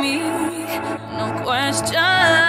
me, no question.